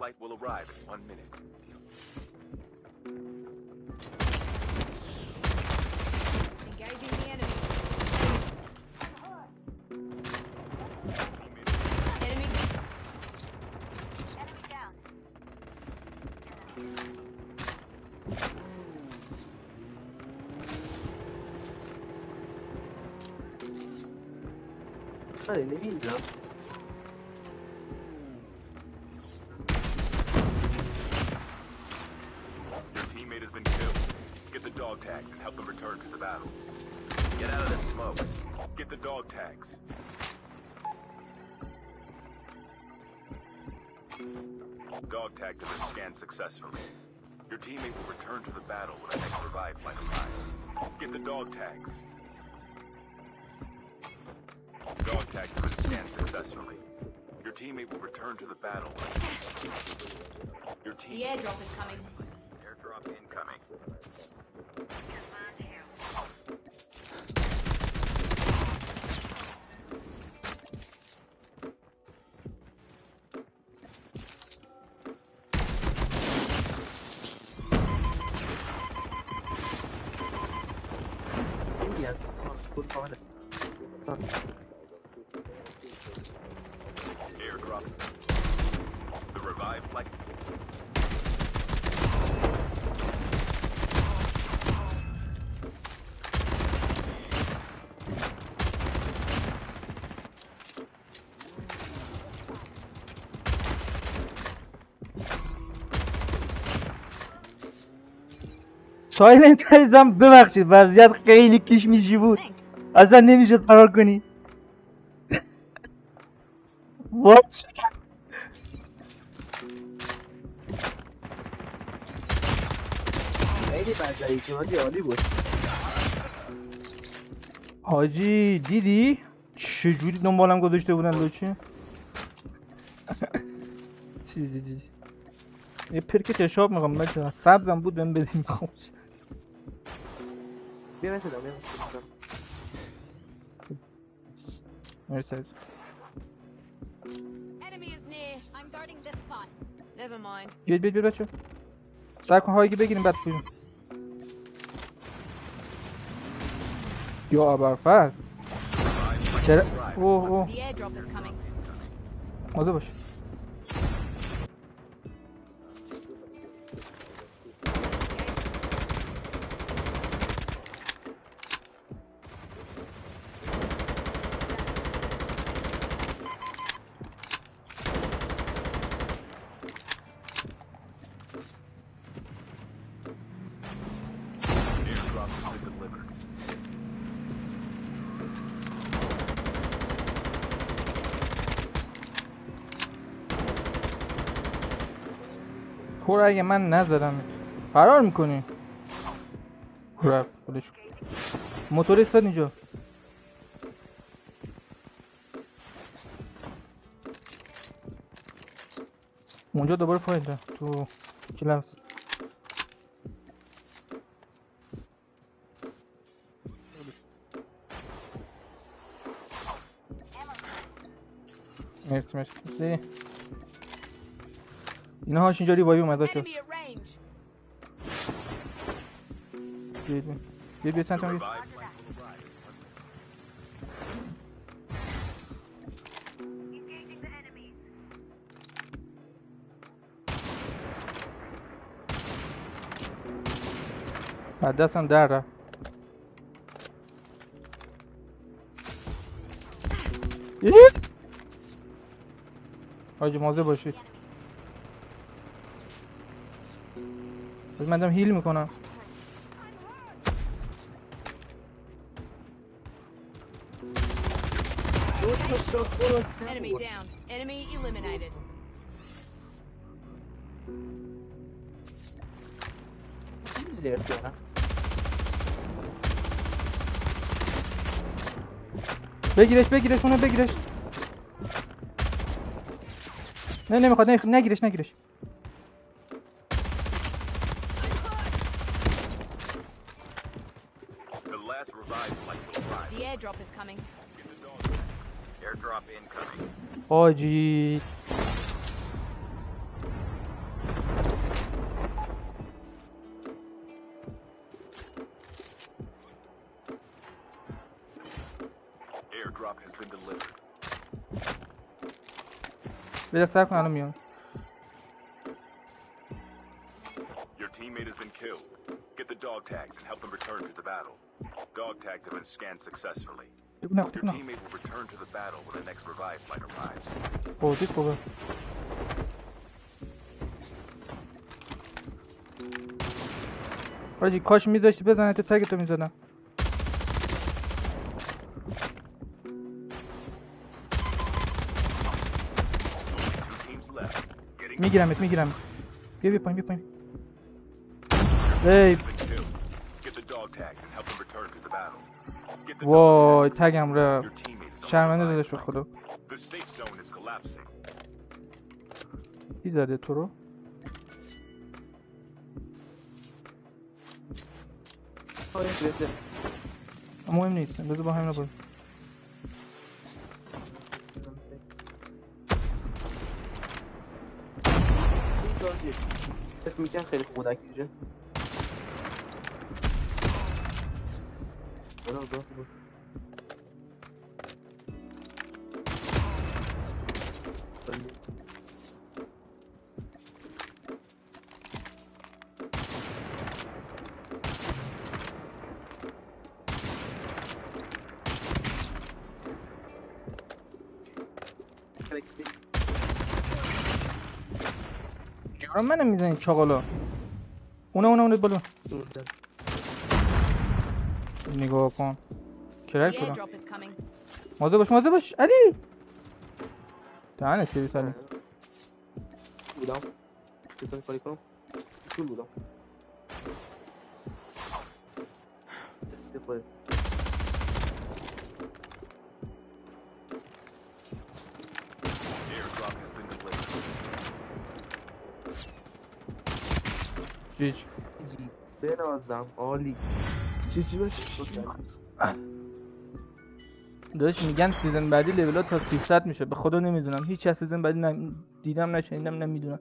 flight will arrive in one minute. Engaging the enemy. Enemy. Enemy down. Hadi ne bileyim ya. Your teammate has been killed. Get the dog tags and help them return to the battle. Get out of the smoke. Get the dog tags. Dog tags have been scanned successfully. Your teammate will return to the battle when the next revive flight arrives. Get the dog tags. Dog tags have been scanned successfully. Your teammate will return to the battle. Your team. The airdrop is coming. Airdrop incoming. यार full power Airdrop. The revived flight. سایلنت عزیزم ببخشید وضعیت خیلی کشمیشی بود. Thanks. اصلا نمی‌شد فرار کنی. بود حاجی دیدی؟ چجوری دنبالم گذاشته بودن لوچه؟ چیزی چیزی یه پرک تشاب می‌خوام بچه سبزم بود بهم بدیم می‌خوام بیا مثل بیا مثل مرسی عزیزم. Enemy is near. I'm guarding this spot. Never mind. بیاید بیاید بیاید بچه کن هایگی بگیریم بعد بگیریم یا ابرفز چرا اوه اوه The airdrop is coming. مازه باش تو رو اگه من نزدم فرار می‌کنی؟ رفت خودش موتور ایستاد اینجا. اونجا دوباره پایین تو کلاس. مرسی مرسی. اینا هاش اینجا ریوایو اومده شد. بیاید بیاید بیاید چند تا enemy. از دستم در رفت! حاجی مازه باشید بس من دارم هیل میکنم Enemy down. Enemy eliminated. خیلی درد دارم بگیرش بگیرش اونو بگیرش نه نمیخواد نه نگیرش نگیرش The Airdrop is coming. Airdrop incoming. Oh, gee. Airdrop has been delivered. Veja se com ela. Your teammate has been killed. Get the dog tags and help them return to the battle. Dog tags have been scanned successfully. دیگه نه Your دیگه نه teammate will return to the battle when the next revive flight arrives. بودید خوبه حاجی کاش میذاشتی بزنه تو تگ تو میزدم Two teams left. Getting میگیرمت میگیرم بیا بیا پایین بیا پایین ای وای. تگم on شرمنده revive به. خدا. کی زده تو رو مهم نیست بذار با این گازی فکر می‌کنم خیلی خودک میشه برو برو Alexi. چرا منم می‌زنی چاقالا اونه اونه اونه بالا. نگاه کن. کرک coming. مازه باش مازه باش. علی! دهنه سرویس علی بودم. بزن کاری کنم. طول بودم؟ جی. بنازم عالی. چی چی داداش میگن season بعدی level تا 300 میشه به خدا نمی‌دونم هیچ از season بعدی. دیدم نشنیدم نمی‌دونم